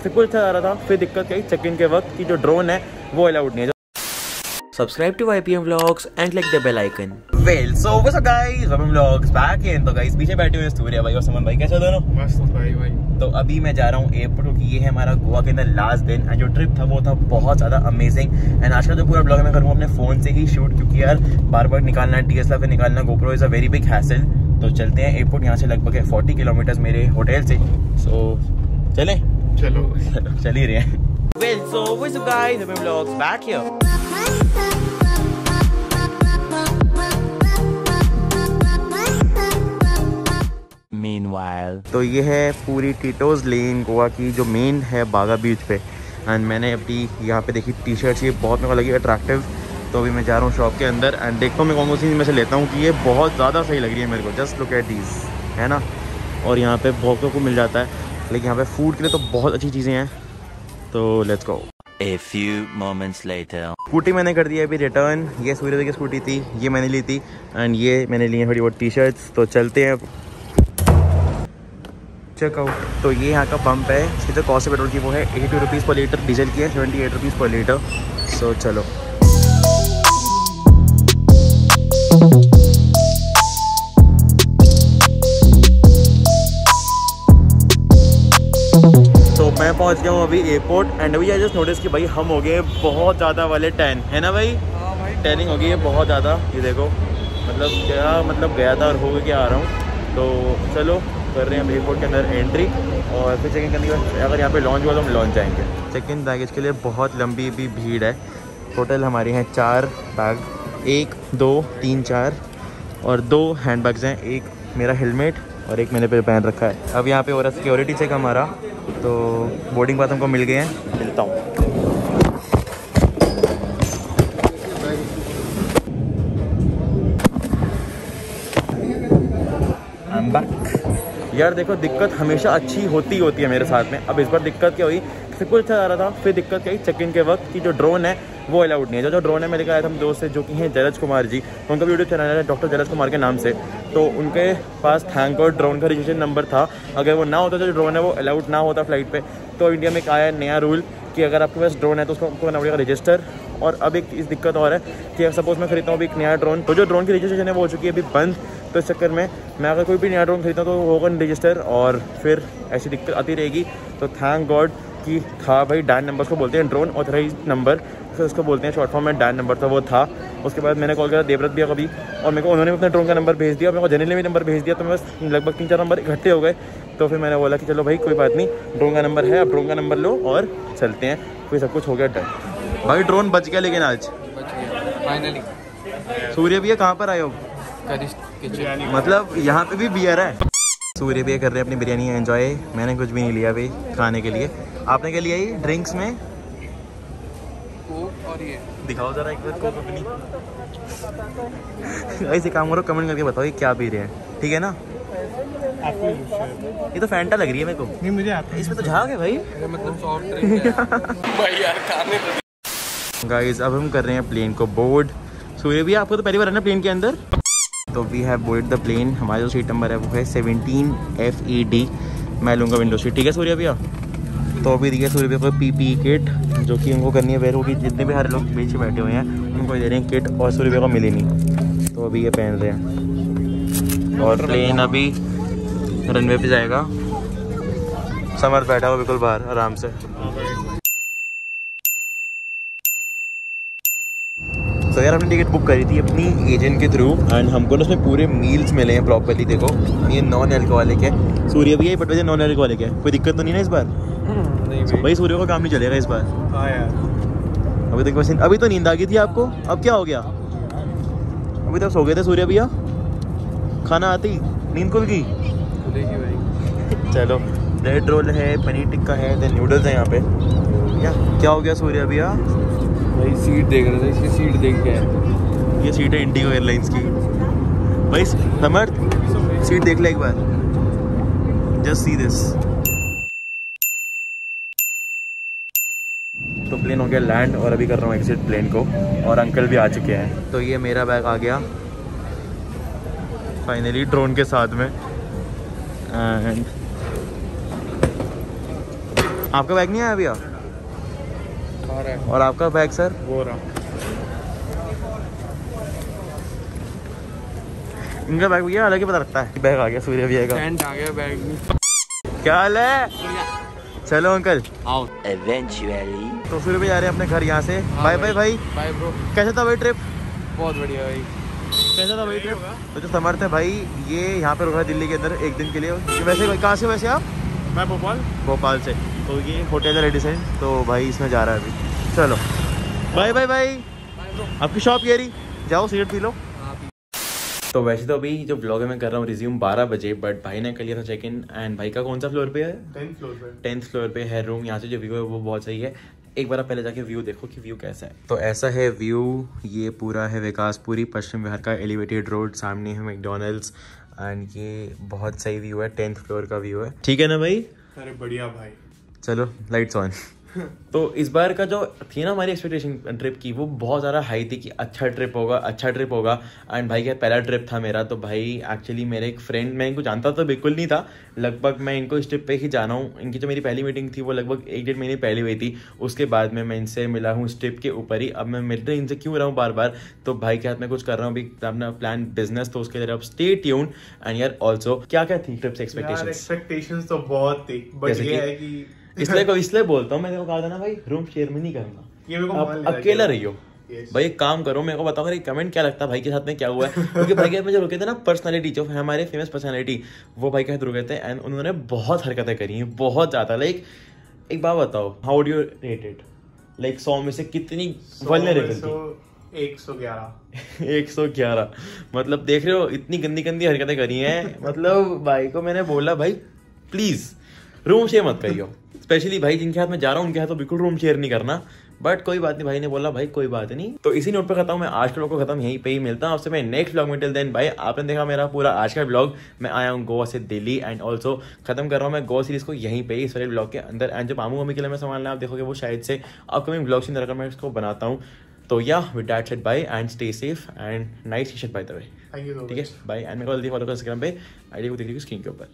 फिर कुछ अच्छा जा रहा था फिर दिक्कत क्या चेक इन के वक्त कि जो ड्रोन है वो अलाउड नहीं है। Subscribe to YPM Vlogs and click the bell icon. Well so what's up guys हम व्लॉग्स बैक इन तो गाइस पीछे बैठे हुए हैं सूर्य भाई और समन भाई कैसे हो दोनों? मस्त भाई भाई। तो अभी मैं जा रहा हूँ एयरपोर्ट क्योंकि ये है हमारा गोवा के अंदर लास्ट दिन एंड जो ट्रिप था वो था बहुत ज़्यादा अमेजिंग एंड आज का जो पूरा ब्लॉग मैं करूँगा अपने फ़ोन से ही शूट क्योंकि यार बार बार निकालना डी एस पे निकालना GoPro is a very big hassle तो चलते हैं एयरपोर्ट यहाँ से लगभग है फोर्टी किलोमीटर्स मेरे होटल से. सो चलें। चलो चल ही रहे हैं Well, so what's up guys? I'm vlogs back here. Meanwhile. तो ये है पूरी टीटोज लेन गोवा की जो मेन है बागा बीच पे एंड मैंने अपनी यहाँ पे देखी टी शर्ट्स ये बहुत मेरे को लगी अट्रैक्टिव तो अभी मैं जा रहा हूँ शॉप के अंदर एंड देखता हूँ मैं कौन कौन सी में से लेता हूँ कि ये बहुत ज़्यादा सही लग रही है मेरे को जस्ट लुक एट दीज है ना और यहाँ पे बहुतों को मिल जाता है लेकिन यहाँ पे फ़ूड के लिए तो बहुत अच्छी चीज़ें हैं। तो let's go A few moments later. Scooty मैंने कर दी है अभी रिटर्न ये सूर्य की स्कूटी थी ये मैंने ली थी। एंड ये मैंने ली है थोड़ी बहुत टी शर्ट्स तो चलते हैं चेकआउट तो ये यहाँ का पंप है। इसकी जो कॉस्ट पेट्रोल की वो है eighty rupees per litre diesel की है seventy eight rupees per litre so चलो। मैं पहुँच गया हूँ अभी एयरपोर्ट एंड अभी आई जस्ट नोटिस कि भाई हम हो गए बहुत ज़्यादा वाले टेन है ना भाई? हाँ टैनिंग हो गई है बहुत ज़्यादा ये देखो। मतलब क्या मतलब गया था और हो गया क्या आ रहा हूँ। तो चलो कर रहे हैं एयरपोर्ट के अंदर एंट्री और फिर चेक इन करने के बाद अगर यहाँ पे लॉन्च हुआ तो हम लॉन्च जाएँगे। चेक इन बैगेज के लिए बहुत लंबी भी भीड़ है। टोटल हमारे हैं चार बैग एक दो तीन चार और दो हैंड बैग्स हैं। एक मेरा हेलमेट और एक मैंने पे पहन रखा है। अब यहाँ पे हो रहा है सिक्योरिटी चेक हमारा। तो बोर्डिंग पास हमको मिल गए हैं। मिलता हूँ। यार देखो दिक्कत हमेशा अच्छी होती होती है मेरे साथ में। अब इस बार दिक्कत क्या हुई? सब कुछ अच्छा जा रहा था फिर दिक्कत क्या हुई? चेक इन के वक्त कि जो ड्रोन है वो अलाउड नहीं है। जो जो ड्रोन है मेरे आया था, हम दोस्त जो कि हैं जलज कुमार जी। उनका भी वीडियो चैनल है डॉक्टर जलज कुमार के नाम से। तो उनके पास थैंक गॉड ड्रोन का रजिस्ट्रेशन नंबर था। अगर वो ना होता, जो ड्रोन है, वो अलाउड ना होता फ़्लाइट पर तो इंडिया में एक आया नया रूल कि अगर आपके पास ड्रोन है तो उसको आपको करना पड़ेगा रजिस्टर और अब एक इस दिक्कत और है कि सपोज़ मैं खरीदता हूँ अभी एक नया ड्रोन तो जो ड्रोन की रजिस्ट्रेशन है, वो हो चुकी है अभी बंद। तो इस चक्कर में मैं अगर कोई भी नया ड्रोन खरीदता हूँ तो होगा रजिस्टर और फिर ऐसी दिक्कत आती रहेगी। तो थैंक गॉड कि था भाई डैन नंबर को बोलते हैं ड्रोन ऑथराइज नंबर फिर उसको बोलते हैं शॉर्ट फॉर्म में डैन नंबर था वो था। उसके बाद मैंने कॉल किया देवव्रत भी कभी और मेरे को उन्होंने भी अपना ड्रोन का नंबर भेज दिया और मेरे को जनरली भी नंबर भेज दिया तो मैं बस लगभग तीन चार नंबर इकट्ठे हो गए। तो फिर मैंने बोला कि चलो भाई कोई बात नहीं ड्रोन का नंबर है अब ड्रोन का नंबर लो और चलते हैं। फिर सब कुछ हो गया डन भाई ड्रोन बच गया लेकिन आज। फाइनली सूर्य भैया कहाँ पर आए हो? मतलब यहाँ पे भी बियर है। सूर्य भैया कर रहे हैं अपनी बिरयानी एंजॉय मैंने कुछ भी नहीं लिया अभी खाने के लिए। आपने क्या लिया ये ड्रिंक्स में? कोक और ये। दिखाओ जरा एक बार कोक अपनी। ऐसे काम करो कमेंट करके बताओ ये क्या पी रहे हैं। ठीक है ना? ये तो फैंटा लग रही है मेरे को। नहीं मुझे आता इसमें तो झाग है भाई। मतलब सॉफ्ट भाई यार खाने तो गाइस अब हम कर रहे हैं प्लेन को बोर्ड सूर्य भी आपको तो पहली बार है ना प्लेन के अंदर? तो we have board the plane हमारा जो सीट नंबर है वो है सेवनटीन एफ़ ई डी मैं लूँगा विंडो सीट ठीक है सूर्य भैया? तो अभी दिया सूर्य को पी पी किट जो कि उनको करनी है। वेर होगी जितने भी हर लोग बेच बैठे हुए हैं, उनको दे रहे हैं किट और सूर्य को मिली नहीं। तो अभी ये पहन रहे हैं। और प्लेन अभी रनवे पे जाएगा। समर बैठा हुआ बिल्कुल बाहर, आराम से। तो यार, हमने टिकट बुक करी थी अपनी एजेंट के थ्रू एंड हमको ना उसमें पूरे मील्स मिले हैं प्रॉपरली देखो। ये नॉन एल्कोहलिक है। सूर्य भी है बट वैसे नॉन एल्कोहलिक है। कोई दिक्कत तो नहीं ना इस बार? भाई भाई सूर्य का काम नहीं चलेगा इस बार। हाँ यार। अभी तक वैसे अभी तो नींद आ गई थी आपको? अब क्या हो गया? अभी तक सो गए थे सूर्य भैया। खाना आती नींद खुल गई? खुलेगी भाई। चलो ब्रेड रोल है पनीर टिक्का है देन नूडल्स है यहाँ पे। क्या क्या हो गया सूर्य भैया? भाई सीट देख रहे थे इसकी सीट देख के ये सीट है इंडिगो एयरलाइंस की। भाई समर सीट देख ले एक बार। जस्ट सी दिस तो प्लेन हो गया लैंड और अभी कर रहा हूँ एग्जिट प्लेन को और अंकल भी आ चुके हैं। तो ये मेरा बैग आ गया। फाइनली ड्रोन के साथ में। एंड आपका बैग नहीं आया भैया है। और आपका बैग सर वो रहा। इनका बैग भैया अलग ही पता लगता है। बैग आ गया सूर्य भैया का। आ गया बैग क्या हाल है? चलो अंकल। आओ। Eventually. तो फिर भी आ रहे हैं अपने घर यहाँ से। बाय बाय भाई। बाय ब्रो कैसा था भाई ट्रिप बहुत बढ़िया भाई। कैसा था भाई ट्रिप तो जो समर्थ है भाई ये यहाँ पे रुका है दिल्ली के अंदर एक दिन के लिए। वैसे कहाँ से वैसे आप? मैं भोपाल। भोपाल से। तो ये होटल है रेडिसेंट तो भाई इसमें जा रहा है अभी। चलो। बाय बाय भाई आपकी शॉप ये रही। जाओ सिगरेट पी लो। तो वैसे तो अभी जो ब्लॉग है मैं कर रहा हूँ रिज्यूम 12 बजे बट भाई ने कर लिया था चेक इन एंड भाई का कौन सा फ्लोर पे है? टेंथ फ्लोर पे। टेंथ फ्लोर पे है रूम यहाँ से जो व्यू है वो बहुत सही है। एक बार पहले जाके व्यू देखो कि व्यू कैसा है। तो ऐसा है व्यू ये पूरा है विकासपुरी पश्चिम बिहार का एलिवेटेड रोड सामने है मैकडोनल्ड्स एंड ये बहुत सही व्यू है टेंथ फ्लोर का व्यू है। ठीक है ना भाई? अरे बढ़िया भाई। चलो लाइट्स ऑन तो इस बार का जो थी ना हमारी एक्सपेक्टेशन ट्रिप की वो बहुत ज़्यादा हाई थी कि अच्छा ट्रिप होगा अच्छा ट्रिप होगा। एंड भाई का पहला ट्रिप था मेरा तो भाई एक्चुअली मेरे एक फ्रेंड मैं इनको जानता तो बिल्कुल नहीं था। लगभग मैं इनको इस ट्रिप पे ही जाना हूँ। इनकी जो मेरी पहली मीटिंग थी वो लगभग एक डेढ़ महीने पहले हुई थी। उसके बाद में मैं इनसे मिला हूँ इस ट्रिप के ऊपर ही। अब मैं मिलते इनसे क्यों रहा हूँ बार बार तो भाई के हाथ में कुछ कर रहा हूँ। अभी अपना प्लान बिज़नेस तो उसके लिए अब स्टे ट्यून एंड यार ऑल्सो क्या क्या थी ट्रिप से यार एक्सपेक्टेशन तो बहुत थी। बट ये है कि इसलिए को इसलिए बोलता हूँ मैंने को कहा था ना भाई रूम शेयर में नहीं करना। ये मेरे को आप अकेला रहियो। Yes. भाई एक काम करो मेरे को बताओ अगर कमेंट क्या लगता है भाई के साथ में क्या हुआ है? क्योंकि भाई के साथ में जो रुके थे ना पर्सनालिटी जो है हमारे फ़ेमस पर्सनालिटी वो भाई के साथ रुके थे एंड उन्होंने बहुत हरकतें करी हैं बहुत ज़्यादा। लाइक एक बात बताओ हाउ डू रेटेड लाइक सौ में से कितनी वल्नरेबल थी? एक सौ ग्यारह। एक सौ ग्यारह। मतलब देख रहे हो इतनी गंदी गंदी हरकतें करी हैं। मतलब भाई को मैंने बोला भाई प्लीज़ रूम शेयर मत करियो। स्पेशली भाई जिनके हाथ में जा रहा हूँ उनके हाथ तो बिल्कुल रूम शेयर नहीं करना। बट कोई बात नहीं भाई ने बोला भाई कोई बात नहीं। तो इसी नोट पे खत्म मैं आज के ब्लॉग को खत्म यहीं पे ही मिलता हूँ। आपसे मैं नेक्स्ट ब्लॉग में टिल देन भाई आपने देखा मेरा पूरा आज का ब्लॉग मैं आया हूँ गोवा से दिल्ली एंड ऑल्सो खत्म कर रहा हूँ मैं गोवा सीरीज़ को यहीं पे ही इस वाले ब्लॉग के अंदर। एंड जब मामू मम्मी के लिए मैं संभालना आप देखोगे वो शायद से अपकमिंग ब्लॉग से अंदर मैं इसको बनाता हूँ। तो yeah with that said bye and stay safe and night T shirt by the way thank you ठीक है? बाय एंड मेरे को जल्दी फॉलो कर इंस्टाग्राम पे। आईडी को देख लीजिए स्क्रीन के ऊपर।